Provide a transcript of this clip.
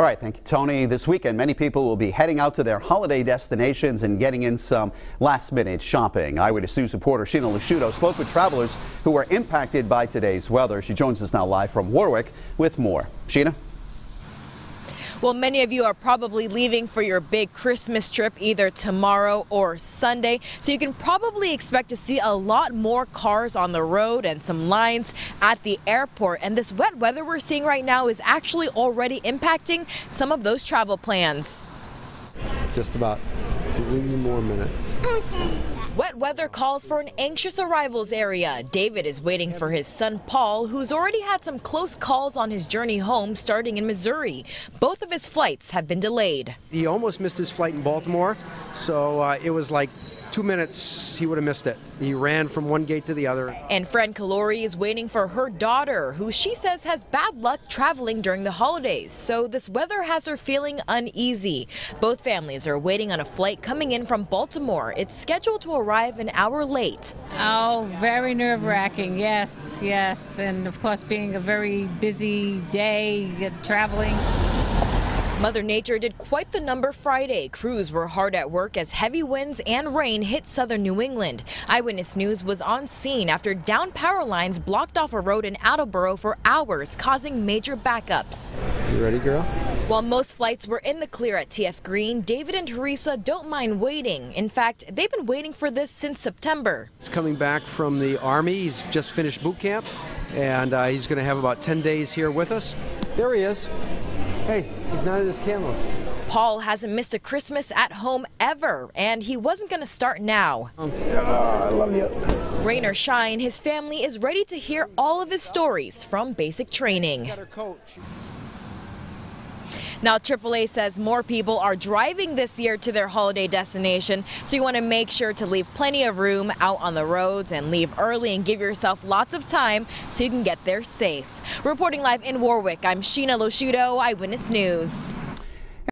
All right, thank you, Tony. This weekend, many people will be heading out to their holiday destinations and getting in some last-minute shopping. Eyewitness News reporter Shiina LoSciuto spoke with travelers who were impacted by today's weather. She joins us now live from Warwick with more. Sheena? Well, many of you are probably leaving for your big Christmas trip either tomorrow or Sunday. So you can probably expect to see a lot more cars on the road and some lines at the airport. And this wet weather we're seeing right now is actually already impacting some of those travel plans. Just about three more minutes. Wet weather calls for an anxious arrivals area. David is waiting for his son Paul, who's already had some close calls on his journey home starting in Missouri. Both of his flights have been delayed. He almost missed his flight in Baltimore, so uh, it was like two minutes, he would have missed it. He ran from one gate to the other. And friend Kalori is waiting for her daughter, who she says has bad luck traveling during the holidays. So this weather has her feeling uneasy. Both families are waiting on a flight coming in from Baltimore. It's scheduled to arrive an hour late. Oh, very nerve wracking. Yes, yes. And of course, being a very busy day traveling. Mother Nature did quite the number Friday. Crews were hard at work as heavy winds and rain hit southern New England. Eyewitness News was on scene after down power lines blocked off a road in Attleboro for hours, causing major backups. You ready, girl? While most flights were in the clear at TF Green, David and Teresa don't mind waiting. In fact, they've been waiting for this since September. He's coming back from the Army. He's just finished boot camp, and uh, he's going to have about 10 days here with us. There he is. Hey, he's not in his camo. Paul hasn't missed a Christmas at home ever, and he wasn't going to start now. Yeah, I love you. Rain or shine, his family is ready to hear all of his stories from basic training. Now, AAA says more people are driving this year to their holiday destination, so you want to make sure to leave plenty of room out on the roads and leave early and give yourself lots of time so you can get there safe. Reporting live in Warwick, I'm Shiina LoSciuto, Eyewitness News.